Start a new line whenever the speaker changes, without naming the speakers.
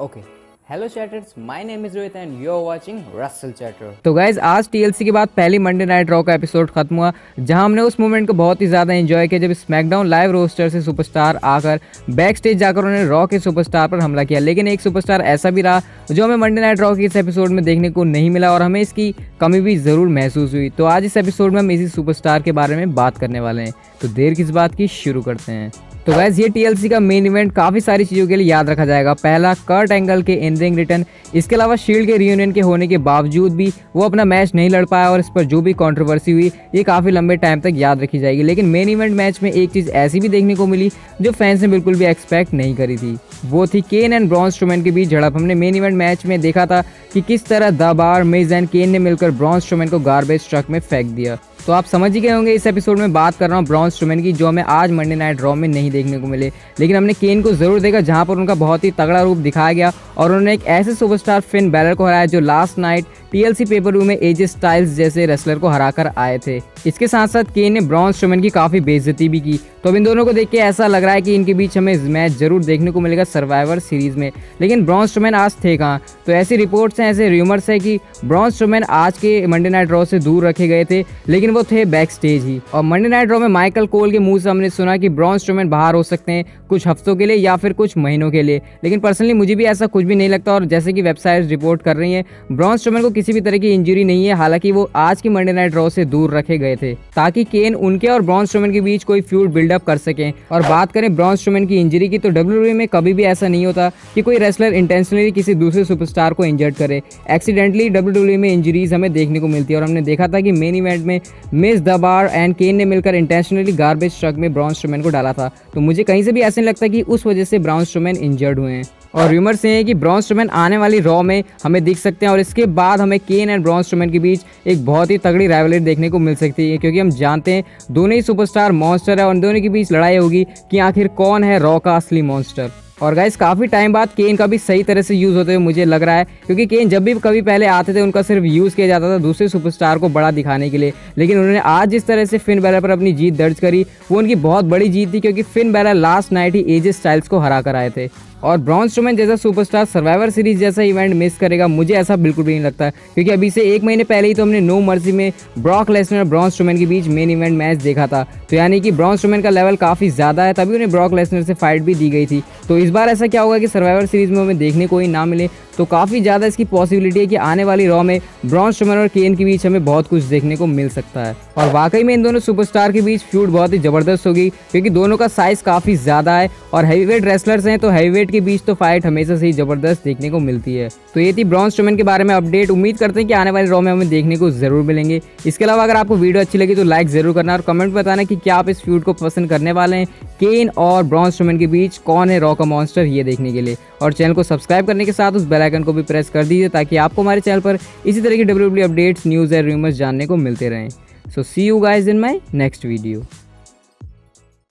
Okay. Hello chatters, my name is Rohit and you're watching Russell Chatter.
तो guys आज TLC के बाद पहली मंडे नाइट रॉ का एपिसोड खत्म हुआ जहाँ हमने उस मोमेंट को बहुत ही ज़्यादा एंजॉय किया जब स्मैकडाउन लाइव रोस्टर से सुपरस्टार आकर बैक स्टेज जाकर उन्होंने रॉ के सुपरस्टार पर हमला किया। लेकिन एक सुपरस्टार ऐसा भी रहा जो हमें मंडे नाइट रॉ के इस एपिसोड में देखने को नहीं मिला और हमें इसकी कमी भी ज़रूर महसूस हुई। तो आज इस एपिसोड में हम इसी सुपरस्टार के बारे में बात करने वाले हैं। तो देर किस बात की? शुरू करते हैं। तो वैसे ये टीएलसी का मेन इवेंट काफ़ी सारी चीज़ों के लिए याद रखा जाएगा। पहला कर्ट एंगल के रिंग रिटर्न इसके अलावा शील्ड के रियूनियन के होने के बावजूद भी वो अपना मैच नहीं लड़ पाया और इस पर जो भी कंट्रोवर्सी हुई, ये काफ़ी लंबे टाइम तक याद रखी जाएगी। लेकिन मेन इवेंट मैच में एक चीज़ ऐसी भी देखने को मिली, जो फैंस ने बिल्कुल भी एक्सपेक्ट नहीं करी थी। वो थी केन एंड ब्रॉन्स स्ट्रोमैन के बीच झड़प। हमने मेन इवेंट मैच में देखा था कि किस तरह द बार मेज एंड केन ने मिलकर ब्रॉन्स स्ट्रोमैन को गार्बेज ट्रक में फेंक दिया। तो आप समझ ही गए होंगे, इस एपिसोड में बात कर रहा हूँ ब्रॉन्स स्ट्रोमैन की, जो हमें आज मंडे नाइट ड्रॉ में नहीं देखने को मिले। लेकिन हमने केन को ज़रूर देखा, जहाँ पर उनका बहुत ही तगड़ा रूप दिखाया गया और उन्होंने एक ऐसे सुपरस्टार फिन बैलर को हराया जो last night TLC pay per view में एजे स्टाइल्स जैसे रेसलर को हराकर आए थे। इसके साथ साथ केन ने ब्रॉन्स स्ट्रोमैन की काफ़ी बेइज्जती भी की। तो अब इन दोनों को देख के ऐसा लग रहा है कि इनके बीच हमें मैच ज़रूर देखने को मिलेगा सर्वाइवर सीरीज़ में। लेकिन ब्रॉन्स स्ट्रोमैन आज थे कहाँ? तो ऐसी रिपोर्ट्स हैं, ऐसे र्यूमर्स है कि ब्रॉन्स स्ट्रोमैन आज के मंडे नाइट ड्रॉ से दूर रखे गए थे, लेकिन वो थे बैक स्टेज ही। और मंडे नाइट ड्रॉ में माइकल कोल के मुँह से हमने सुना कि ब्रॉन्स स्ट्रोमैन बाहर हो सकते हैं कुछ हफ्तों के लिए या फिर कुछ महीनों के लिए। लेकिन पर्सनली मुझे भी ऐसा कुछ भी नहीं लगता और जैसे कि वेबसाइट रिपोर्ट कर रही है ब्रॉन्स स्ट्रोमैन को किसी भी तरह की इंजरी नहीं है, हालाँकि वो आज की मंडे नाइट ड्रॉ से दूर रखे गए थे, ताकि केन उनके और ब्रॉन्स स्ट्रोमैन के बीच कोई फ्यूड बिल्डअप कर सकें। और बात करें ब्रॉन्स स्ट्रोमैन की इंजरी की तो डब्ल्यू में कभी भी ऐसा नहीं होता कि कोई रेसलर इंटेंशनली किसी दूसरे सुपरस्टार को इंजर्ड करे। एक्सीडेंटली डब्ल्यू में इंजरीज हमें देखने को मिलती है और हमने देखा था कि मेन इवेंट में Miz the Bar and Kane ने मिलकर इंटेंशनली गार्बेज ट्रक में ब्रॉन्स स्ट्रोमैन को डाला था। तो मुझे कहीं से भी ऐसा नहीं लगता कि उस वजह से ब्राउन स्ट्रोमैन इंजर्ड हुए हैं। और रूमर्स ये हैं कि ब्रॉन्स स्ट्रोमैन आने वाली रॉ में हमें दिख सकते हैं और इसके बाद हमें केन एंड ब्रॉन्स स्ट्रोमैन के बीच एक बहुत ही तगड़ी राइवलरी देखने को मिल सकती है, क्योंकि हम जानते हैं दोनों ही सुपरस्टार मॉन्स्टर है और दोनों के बीच लड़ाई होगी कि आखिर कौन है रॉ का असली मॉन्स्टर और गाइस काफ़ी टाइम बाद केन का भी सही तरह से यूज़ होते हुए मुझे लग रहा है, क्योंकि केन जब भी कभी पहले आते थे, उनका सिर्फ़ यूज़ किया जाता था दूसरे सुपरस्टार को बड़ा दिखाने के लिए। लेकिन उन्होंने आज जिस तरह से फिन बैलर पर अपनी जीत दर्ज करी। वो उनकी बहुत बड़ी जीत थी, क्योंकि फिन बैलर लास्ट नाइट ही एजे स्टाइल्स को हरा कर आए थे। और ब्रॉन्स स्ट्रोमैन जैसा सुपरस्टार सर्वाइवर सीरीज़ जैसा इवेंट मिस करेगा, मुझे ऐसा बिल्कुल भी नहीं लगता। क्योंकि अभी से एक महीने पहले ही तो हमने नो मर्ज़ी में ब्रॉक लेसनर और ब्रॉन्स स्ट्रोमैन के बीच मेन इवेंट मैच देखा था। तो यानी कि ब्रॉन्स स्ट्रोमैन का लेवल काफ़ी ज़्यादा है, तभी उन्हें ब्रॉक लेसनर से फाइट भी दी गई थी। तो इस बार ऐसा क्या होगा कि सर्वाइवर सीरीज़ में हमें देखने को ही ना मिले? तो काफ़ी ज़्यादा इसकी पॉसिबिलिटी है कि आने वाली रॉ में ब्रॉन्स स्ट्रोमैन और केन के बीच हमें बहुत कुछ देखने को मिल सकता है। और वाकई में इन दोनों सुपरस्टार के बीच फ्यूड बहुत ही ज़बरदस्त होगी, क्योंकि दोनों का साइज़ काफ़ी ज़्यादा है और हैवीवेट रेसलर्स हैं तो हैवीवेट के बीच तो फाइट हमेशा से ही ज़बरदस्त देखने को मिलती है। तो ये थी ब्रॉन्स स्ट्रोमैन के बारे में अपडेट उम्मीद करते हैं कि आने वाली रॉ में हमें देखने को ज़रूर मिलेंगे। इसके अलावा अगर आपको वीडियो अच्छी लगी तो लाइक ज़रूर करना और कमेंट बताना कि क्या आप इस फ्यूड को पसंद करने वाले हैं। केन और ब्रॉन्स स्ट्रोमैन के बीच कौन है रॉ का मॉन्स्टर ये देखने के लिए। और चैनल को सब्सक्राइब करने के साथ उस बेल आइकन को भी प्रेस कर दीजिए ताकि आपको हमारे चैनल पर इसी तरह की W updates news and rumours जानने को मिलते रहें। So see you guys in my next video